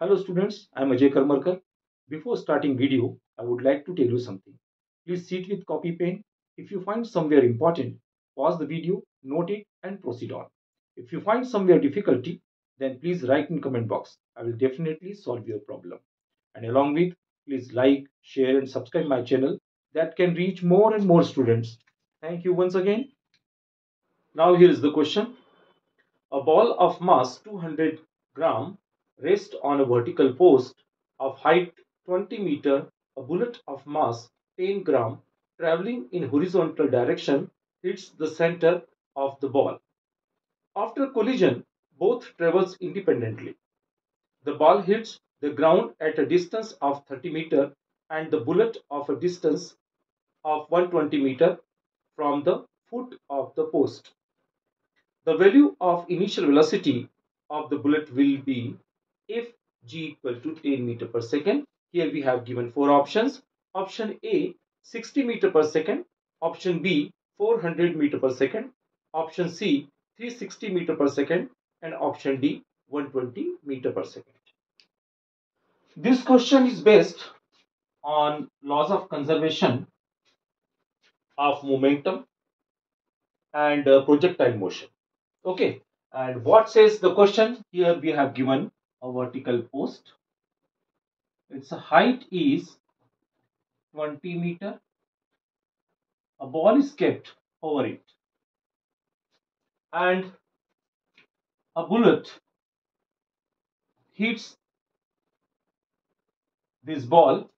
Hello students, I am Ajay Karmarkar. Before starting video, I would like to tell you something. Please sit with copy pen. If you find somewhere important, pause the video, note it and proceed on. If you find somewhere difficulty, then please write in comment box. I will definitely solve your problem. And along with, please like, share and subscribe my channel that can reach more and more students. Thank you once again. Now here is the question. A ball of mass 200 gram rests on a vertical post of height 20 meter. A bullet of mass 10 gram traveling in horizontal direction hits the center of the ball. After collision, both travels independently. The ball hits the ground at a distance of 30 meter and the bullet of a distance of 120 meter from the foot of the post. The value of initial velocity of the bullet will be if g equal to 10 meter per second. Here we have given four options. Option A 60 meter per second. Option B 400 meter per second. Option C 360 meter per second. And option D 120 meter per second. This question is based on laws of conservation of momentum and uh, projectile motion. Okay, and what says the question? Here we have given a vertical post. Its height is 20 meter. A ball is kept over it. And a bullet hits this ball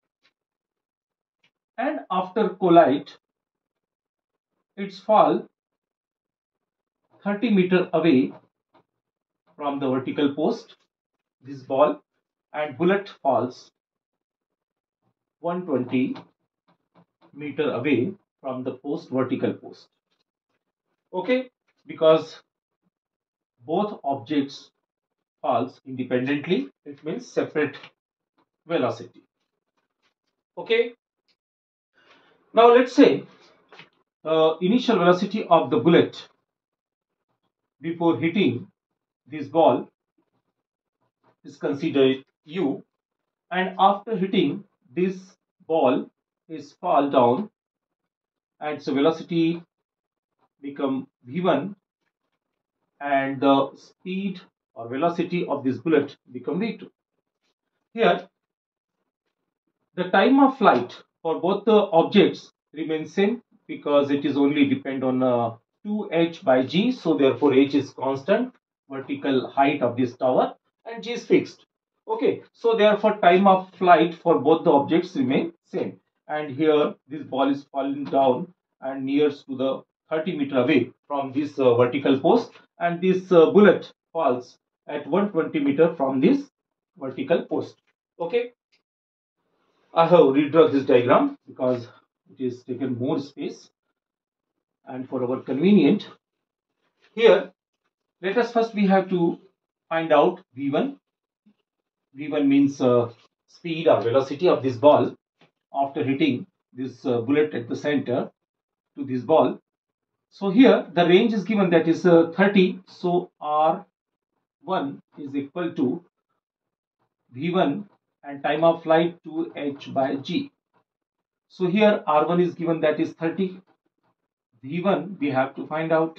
and after collide its fall 30 meter away from the vertical post this ball and bullet falls 120 meter away from the post vertical post. Okay? Because both objects falls independently it means separate velocity. Okay? Now let's say uh, initial velocity of the bullet before hitting this ball is considered u. And after hitting this ball is fall down and so velocity become v1 and the speed or velocity of this bullet become v2 here the time of flight for both the objects remains same because it is only depend on uh, 2h by g. So therefore h is constant vertical height of this tower and g is fixed. Okay so therefore time of flight for both the objects remain same. And here this ball is falling down and nears to the 30 meter away from this uh, vertical post. And this uh, bullet falls at 120 meter from this vertical post. Okay? I have redrawn this diagram because it is taken more space and for our convenient. Here let us first we have to find out v1 v1 means uh, speed or velocity of this ball after hitting this uh, bullet at the center to this ball. So here the range is given that is uh, 30 so r1 is equal to v1 and time of flight to h by g. So here r1 is given that is 30 v1 we have to find out.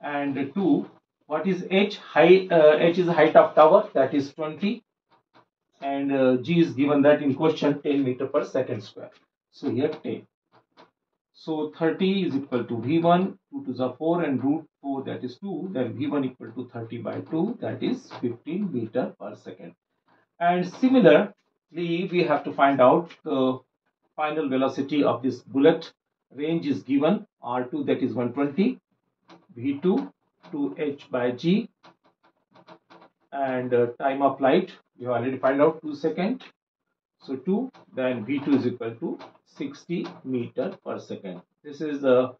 And 2 what is h? Height uh, h is height of tower that is 20 and uh, g is given that in question 10 meter per second square. So here 10 so 30 is equal to v1 2 to the 4 and root 4 that is 2 then v1 equal to 30 by 2 that is 15 meter per second. And similarly we have to find out the final velocity of this bullet. Range is given r2 that is 120 v2 to h by g and uh, time of flight have already find out 2 second. So 2 then v2 is equal to 60 meter per second. This is the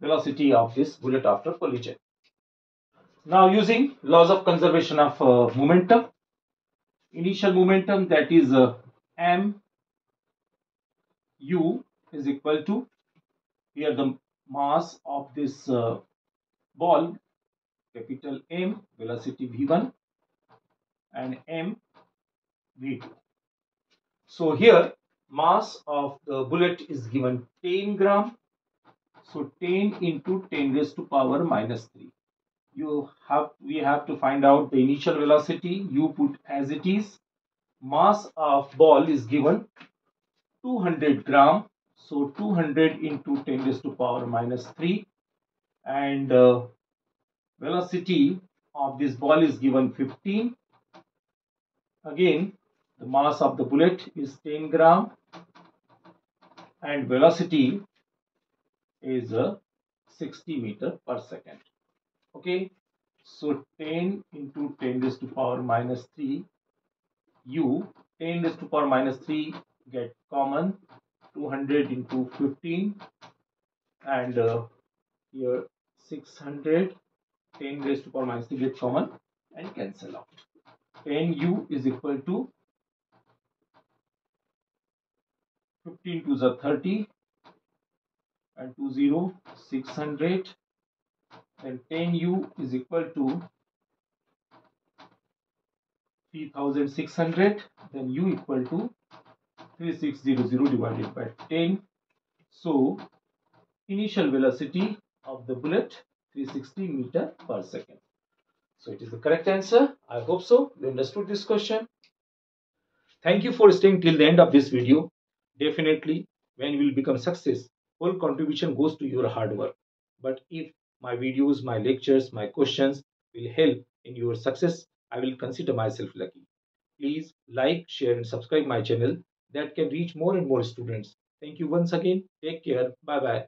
velocity of this bullet after collision. Now using laws of conservation of uh, momentum. Initial momentum that is uh, m u is equal to here the mass of this uh, ball capital M velocity v1 and M v2. So here mass of the bullet is given 10 gram. So 10 into 10 raised to power minus 3. You have we have to find out the initial velocity. You put as it is. Mass of ball is given 200 gram. So 200 into 10 raised to power minus 3 and uh, velocity of this ball is given 15 again the mass of the bullet is 10 gram and velocity is uh, 60 meter per second. Okay? So 10 into 10 raised to power minus 3 u 10 raised to power minus 3 get common 200 into 15 and uh, here 600 10 raised to power minus 3 get common and cancel out. Nu is equal to 15 to the 30 and 2 0 600 then 10 u is equal to 3600 then u equal to 3600 divided by 10 so initial velocity of the bullet 360 meter per second. So it is the correct answer. I hope so. You understood this question. Thank you for staying till the end of this video. Definitely, when you will become success, whole contribution goes to your hard work. But if my videos, my lectures, my questions will help in your success, I will consider myself lucky. Please like, share and subscribe my channel that can reach more and more students. Thank you once again. Take care. Bye bye.